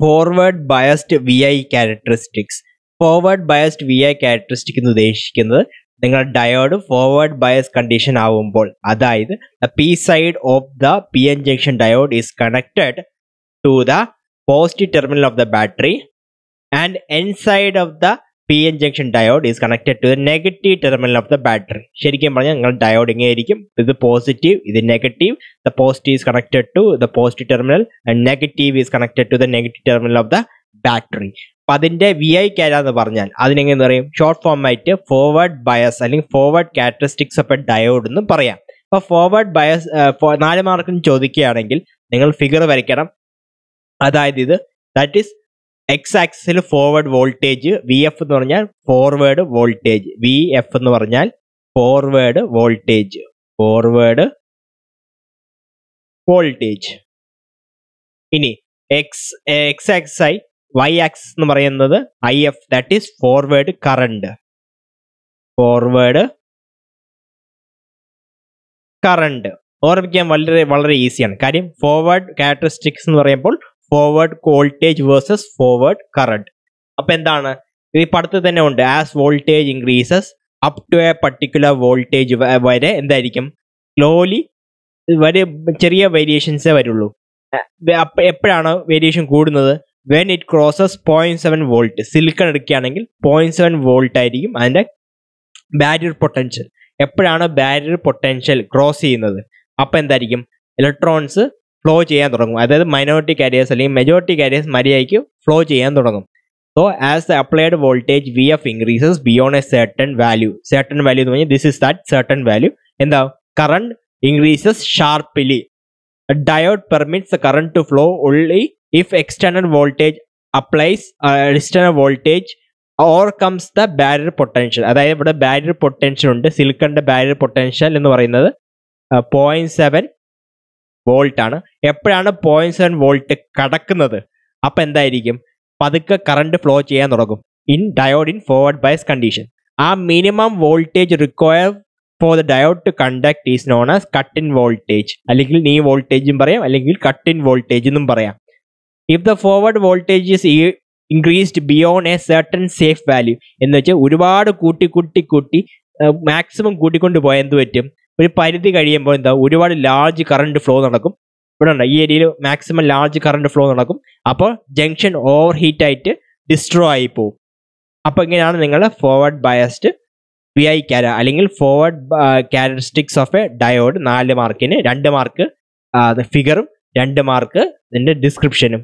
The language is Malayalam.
Forward biased V I characteristics forward biased V I characteristic എന്ന് ഉദ്ദേശിക്കുന്നത് നിങ്ങൾ ഡയോഡ് ഫോർവേഡ് ബയസ് കണ്ടീഷൻ ആവുമ്പോൾ അതായത് the P side of the P N junction diode is connected to the positive terminal of the battery and N side of the P N junction diode is connected to negative terminal of the battery ശരിക്കും പറഞ്ഞാൽ നിങ്ങൾ ഡയോഡ് ഇങ്ങനെ ആയിരിക്കും ഇത് പോസിറ്റീവ് ഇത് negative the positive is connected to the positive terminal and negative is connected to the negative terminal of the battery അപ്പൊ അതിന്റെ വി ഐ കാര എന്ന് പറഞ്ഞാൽ അതിനെങ്ങനെ പറയും? ഷോർട്ട് ഫോം ആയിട്ട് ഫോർവേഡ് ബയസ് അല്ലെങ്കിൽ forward characteristics of a diode എന്ന് പറയാം. അപ്പൊ ഫോർവേഡ് ബയസ് നാല് മാർക്കിന് ചോദിക്കുകയാണെങ്കിൽ നിങ്ങൾ ഫിഗർ വരയ്ക്കണം. അതായത് ഇത് that is X axis forward voltage V F എന്ന് പറഞ്ഞാൽ ഫോർവേഡ് വോൾട്ടേജ് വി എഫ് എന്ന് പറഞ്ഞാൽ ഫോർവേഡ് വോൾട്ടേജ് ഫോർവേഡ് വോൾട്ടേജ് ഇനി എക്സ് എക്സ് ആക്സ് ആയി വൈ ആക്സ് എന്ന് പറയുന്നത് I F that is forward current forward current ഓർമ്മിക്കാൻ വളരെ വളരെ ഈസിയാണ് കാര്യം ഫോർവേഡ് ക്യാരക്ടറിസ്റ്റിക്സ് എന്ന് പറയുമ്പോൾ forward voltage versus forward current അപ്പൊ എന്താണ്? ഈ പടത്തിൽ തന്നെ ഉണ്ട്. As voltage increases up to a particular voltage വരെ എന്തായിരിക്കും? സ്ലോലി വരെ ചെറിയ വേരിയേഷൻസേ വരുള്ളൂ. എപ്പോഴാണ് വേരിയേഷൻ കൂടുന്നത്? When it crosses point seven volt silicon എടുക്കുകയാണെങ്കിൽ പോയിന്റ് സെവൻ വോൾട്ട് ആയിരിക്കും അതിന്റെ ബാരിയർ പൊട്ടൻഷ്യൽ എപ്പോഴാണ് ബാരിയർ പൊട്ടൻഷ്യൽ ക്രോസ് ചെയ്യുന്നത്? അപ്പൊ എന്തായിരിക്കും? ഇലക്ട്രോൺസ് ഫ്ലോ ചെയ്യാൻ തുടങ്ങും. അതായത് മൈനോറിറ്റി കാരിയേഴ്സ് അല്ലെങ്കിൽ മെജോറിറ്റി കാരിയേഴ്സ് മര്യാദയ്ക്ക് ഫ്ലോ ചെയ്യാൻ തുടങ്ങും. So as the applied voltage V F increases beyond a certain value certain value എന്ന് പറഞ്ഞാൽ this is that certain value എന്താ? Current increases sharply diode permits current to flow only if external voltage applies external voltage overcomes the barrier potential അതായത് ഇവിടെ ബാരിയർ പൊട്ടൻഷ്യൽ ഉണ്ട്. സിലിക്കണിന്റെ ബാരിയർ പൊട്ടൻഷ്യൽ എന്ന് പറയുന്നത് പോയിന്റ് സെവൻ വോൾട്ട് ആണ്. എപ്പോഴാണ് പോയിന്റ് സെവൻ വോൾട്ട് കടക്കുന്നത്? അപ്പൊ എന്തായിരിക്കും? പതുക്കെ കറണ്ട് ഫ്ലോ ചെയ്യാൻ തുടങ്ങും. In diode in forward bias condition ആ minimum voltage require for the diode to conduct is known as cut in voltage അല്ലെങ്കിൽ നീ വോൾട്ടേജും പറയാം അല്ലെങ്കിൽ കട്ട് ഇൻ വോൾട്ടേജ് എന്നും പറയാം if the forward voltage is increased beyond a certain safe value എന്ന് വെച്ചാൽ ഒരുപാട് കൂട്ടി കൂട്ടി കൂട്ടി മാക്സിമം കൂട്ടിക്കൊണ്ട് പോയാൽ എന്ത് പറ്റും? ഒരു പരിധി കഴിയുമ്പോൾ എന്താ ഒരുപാട് ലാർജ് കറണ്ട് ഫ്ലോ നടക്കും. ഇവിടെ ഉണ്ട് ഈ ഏരിയയിൽ മാക്സിമം ലാർജ് കറണ്ട് ഫ്ലോ നടക്കും. അപ്പോൾ ജംഗ്ഷൻ ഓവർ ഹീറ്റ് ആയിട്ട് ഡിസ്ട്രോ ആയി പോകും അപ്പോൾ ഇങ്ങനെയാണ് നിങ്ങൾ ഫോർവേഡ് ബയസ്ഡ് വി ഐ ക്യാര അല്ലെങ്കിൽ forward characteristics of a diode നാല് മാർക്കിന് രണ്ട് മാർക്ക് ഫിഗറും രണ്ട് മാർക്ക് ഇതിന്റെ ഡിസ്ക്രിപ്ഷനും